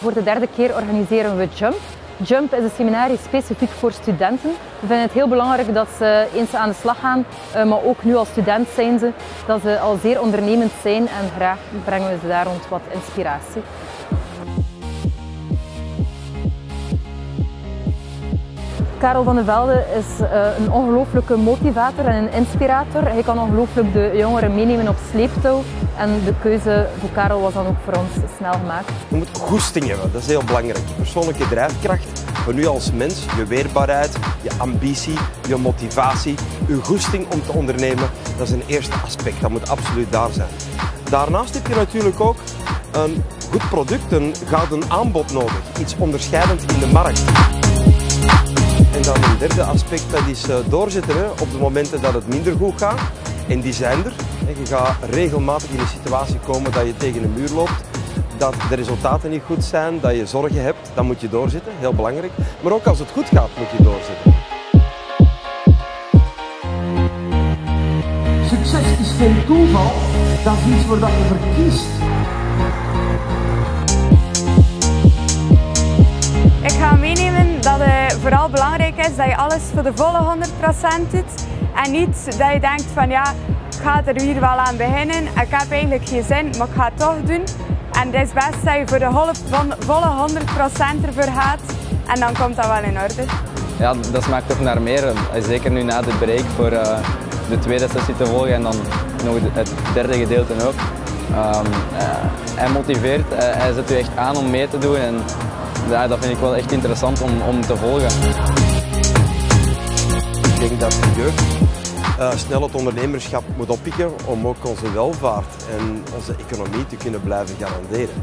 Voor de derde keer organiseren we Jump. Jump is een seminarie specifiek voor studenten. We vinden het heel belangrijk dat ze eens aan de slag gaan, eh, maar ook nu als student zijn ze, dat ze al zeer ondernemend zijn en graag brengen we ze daar rond wat inspiratie. Karel van de Velde is uh, een ongelooflijke motivator en een inspirator. Hij kan ongelooflijk de jongeren meenemen op sleeptouw. En de keuze voor Karel was dan ook voor ons snel gemaakt. Je moet goesting hebben, dat is heel belangrijk. Persoonlijke drijfkracht, maar nu als mens, je weerbaarheid, je ambitie, je motivatie, je goesting om te ondernemen, dat is een eerste aspect. Dat moet absoluut daar zijn. Daarnaast heb je natuurlijk ook een goed product, een gouden aanbod nodig. Iets onderscheidends in de markt. Derde aspect, dat is eh, doorzetten op de momenten dat het minder goed gaat. En die zijn er. Je gaat regelmatig in een situatie komen dat je tegen een muur loopt, dat de resultaten niet goed zijn, dat je zorgen hebt, dan moet je doorzetten, heel belangrijk. Maar ook als het goed gaat, moet je doorzetten. Succes is geen toeval, dat is iets waar je verkiest. Belangrijk is dat je alles voor de volle 100% doet. En niet dat je denkt van ja, ik ga er hier wel aan beginnen. Ik heb eigenlijk geen zin, maar ik ga het toch doen. En het is best dat je voor de volle 100% ervoor gaat. En dan komt dat wel in orde. Ja, dat smaakt toch naar meer. Zeker nu na dit break voor uh, de tweede sessie te volgen en dan nog het derde gedeelte ook. Um, uh, hij motiveert, hij zet u echt aan om mee te doen. En, ja, dat vind ik wel echt interessant om, om te volgen. Ik denk dat de jeugd uh, snel het ondernemerschap moet oppikken om ook onze welvaart en onze economie te kunnen blijven garanderen.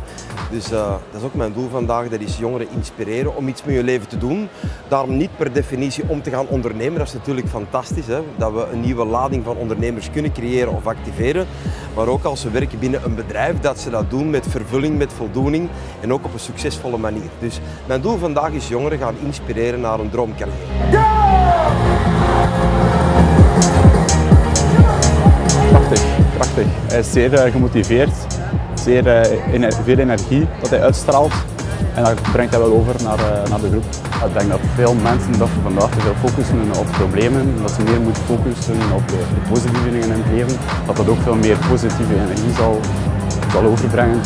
Dus uh, dat is ook mijn doel vandaag, dat is jongeren inspireren om iets met je leven te doen. Daarom niet per definitie om te gaan ondernemen, dat is natuurlijk fantastisch, hè? dat we een nieuwe lading van ondernemers kunnen creëren of activeren. Maar ook als ze werken binnen een bedrijf, dat ze dat doen met vervulling, met voldoening en ook op een succesvolle manier. Dus mijn doel vandaag is jongeren gaan inspireren naar een droomcarrière. Hij is zeer eh, gemotiveerd, zeer uh, veel energie dat hij uitstraalt. En dat brengt hij wel over naar, uh, naar de groep. Ik denk dat veel mensen dat vandaag te veel focussen op problemen, dat ze meer moeten focussen op de, positieve dingen in het leven, dat dat ook veel meer positieve energie zal, zal overbrengen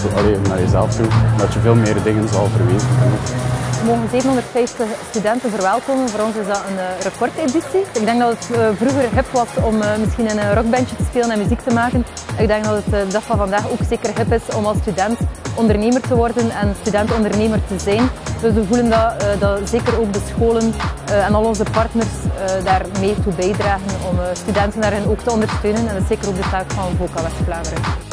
naar jezelf toe. Dat je veel meer dingen zal verwezenlijken. Mogen 750 studenten verwelkomen. Voor ons is dat een eh, recordeditie. Ik denk dat het eh, vroeger hip was om eh, misschien in een rockbandje te spelen en muziek te maken. Ik denk dat het de dag van vandaag ook zeker hip is om als student ondernemer te worden en student-ondernemer te zijn. Dus we voelen dat, dat zeker ook de scholen en al onze partners daar mee toe bijdragen om studenten daarin ook te ondersteunen. En dat is zeker ook de taak van VOCA West-Vlaanderen.